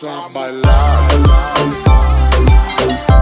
Samba la, la.